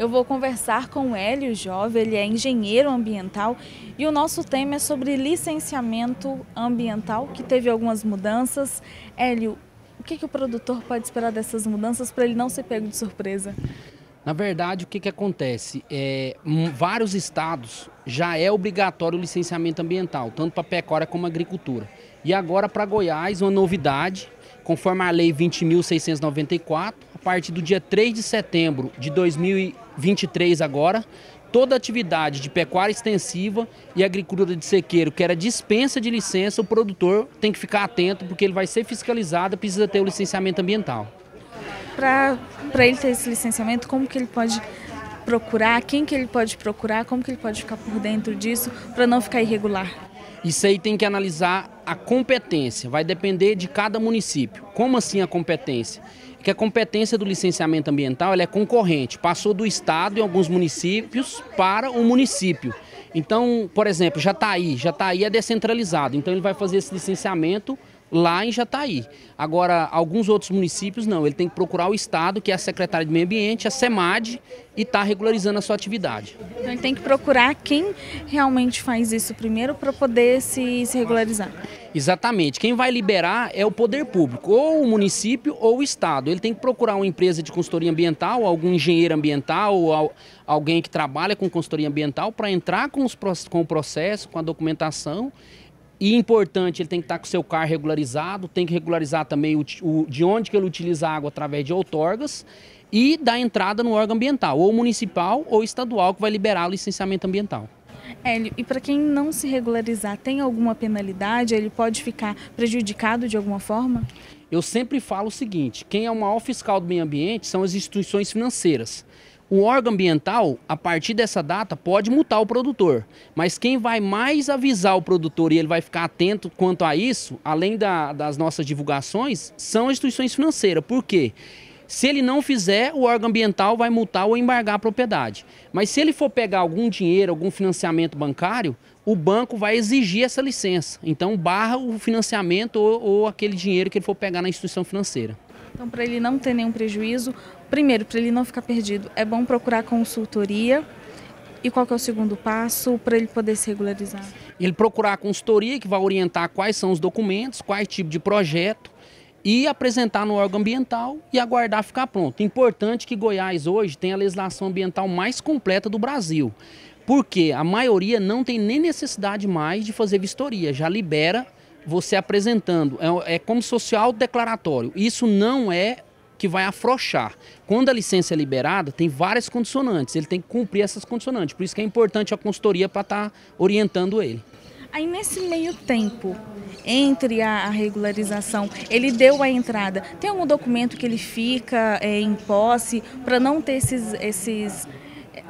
Eu vou conversar com o Hélio Jove, ele é engenheiro ambiental e o nosso tema é sobre licenciamento ambiental, que teve algumas mudanças. Hélio, o que, que o produtor pode esperar dessas mudanças para ele não ser pego de surpresa? Na verdade, o que, que acontece? É, vários estados já é obrigatório o licenciamento ambiental, tanto para pecuária como agricultura. E agora para Goiás, uma novidade, conforme a Lei 20.694, a partir do dia 3 de setembro de 2023 agora, toda atividade de pecuária extensiva e agricultura de sequeiro, que era dispensa de licença, o produtor tem que ficar atento porque ele vai ser fiscalizado, precisa ter o licenciamento ambiental. Para ele ter esse licenciamento, como que ele pode procurar, quem que ele pode procurar, como que ele pode ficar por dentro disso para não ficar irregular? Isso aí tem que analisar a competência, vai depender de cada município. Como assim a competência? É que a competência do licenciamento ambiental é concorrente, passou do Estado em alguns municípios para o município. Então, por exemplo, Jataí, Jataí é descentralizado, então ele vai fazer esse licenciamento lá em Jataí. Agora, alguns outros municípios não, ele tem que procurar o Estado, que é a Secretaria de Meio Ambiente, a SEMAD, e está regularizando a sua atividade. Então ele tem que procurar quem realmente faz isso primeiro para poder se, se regularizar. Exatamente. Quem vai liberar é o poder público, ou o município ou o Estado. Ele tem que procurar uma empresa de consultoria ambiental, algum engenheiro ambiental, ou alguém que trabalha com consultoria ambiental, para entrar com, os, com o processo, com a documentação e importante, ele tem que estar com o seu carro regularizado, tem que regularizar também o, o, de onde que ele utiliza a água através de outorgas e dar entrada no órgão ambiental, ou municipal ou estadual, que vai liberar o licenciamento ambiental. Hélio, e para quem não se regularizar, tem alguma penalidade? Ele pode ficar prejudicado de alguma forma? Eu sempre falo o seguinte: quem é o maior fiscal do meio ambiente são as instituições financeiras. O órgão ambiental, a partir dessa data, pode multar o produtor. Mas quem vai mais avisar o produtor e ele vai ficar atento quanto a isso, além da, das nossas divulgações, são as instituições financeiras. Por quê? Se ele não fizer, o órgão ambiental vai multar ou embargar a propriedade. Mas se ele for pegar algum dinheiro, algum financiamento bancário, o banco vai exigir essa licença. Então, barra o financiamento ou, ou aquele dinheiro que ele for pegar na instituição financeira. Então, para ele não ter nenhum prejuízo, primeiro, para ele não ficar perdido, é bom procurar consultoria. E qual é o segundo passo para ele poder se regularizar? Ele procurar a consultoria que vai orientar quais são os documentos, qual tipo de projeto e apresentar no órgão ambiental e aguardar ficar pronto. Importante que Goiás hoje tem a legislação ambiental mais completa do Brasil. Porque a maioria não tem nem necessidade mais de fazer vistoria, já libera você apresentando. É, é como social declaratório. Isso não é que vai afrouxar. Quando a licença é liberada, tem várias condicionantes, ele tem que cumprir essas condicionantes. Por isso que é importante a consultoria para estar tá orientando ele. Aí nesse meio tempo, entre a, regularização, ele deu a entrada. Tem algum documento que ele fica é, em posse para não ter esses, esses,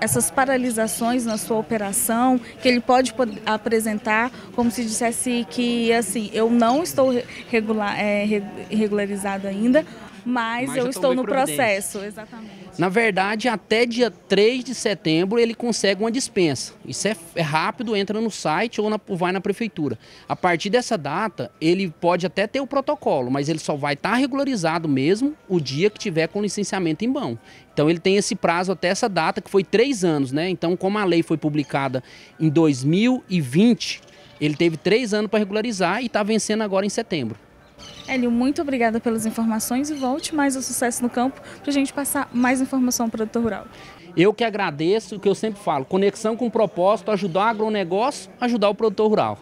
essas paralisações na sua operação, que ele pode apresentar como se dissesse que assim, eu não estou regular, é, regularizado ainda, mas, mas eu estou no processo, exatamente. Na verdade, até dia 3 de setembro ele consegue uma dispensa. Isso é, é rápido, entra no site ou, na, ou, vai na prefeitura. A partir dessa data, ele pode até ter o protocolo, mas ele só vai estar tá regularizado mesmo o dia que tiver com licenciamento em mão. Então ele tem esse prazo até essa data, que foi três anos, né? Então, como a lei foi publicada em 2020, ele teve três anos para regularizar e está vencendo agora em setembro. Hélio, muito obrigada pelas informações e volte mais ao Sucesso no Campo para a gente passar mais informação para o produtor rural. Eu que agradeço, o que eu sempre falo, conexão com propósito, ajudar o agronegócio, ajudar o produtor rural.